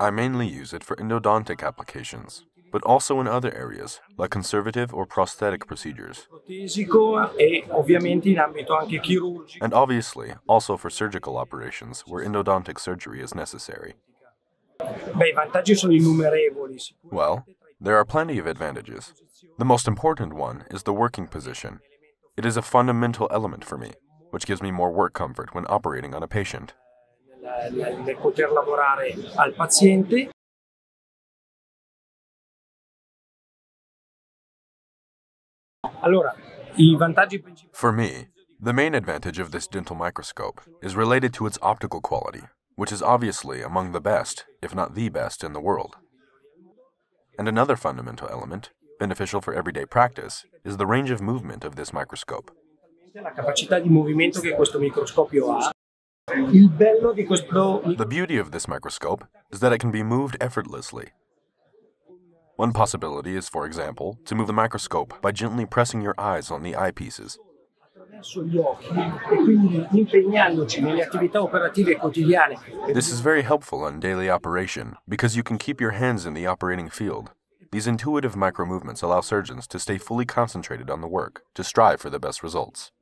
I mainly use it for endodontic applications, but also in other areas, like conservative or prosthetic procedures, protesico ovviamente in ambito anche chirurgico. and obviously also for surgical operations where endodontic surgery is necessary. Beh, i vantaggi sono innumerevoli. sicuramente Well, there are plenty of advantages. The most important one is the working position. It is a fundamental element for me, which gives me more work comfort when operating on a patient. Nel poter lavorare al paziente. Allora, i vantaggi principali For me, the main advantage of this dental microscope is related to its optical quality, which is obviously among the best, if not the best, in the world. And another fundamental element, beneficial for everyday practice, is the range of movement of this microscope. la capacità di movimento che questo microscopio ha. The beauty of this microscope is that it can be moved effortlessly. One possibility is, for example, to move the microscope by gently pressing your eyes on the eyepieces. attraverso gli occhi quindi impegnandoci nelle attività operative quotidiane. This is very helpful in daily operation because you can keep your hands in the operating field. These intuitive micro movements allow surgeons to stay fully concentrated on the work to strive for the best results.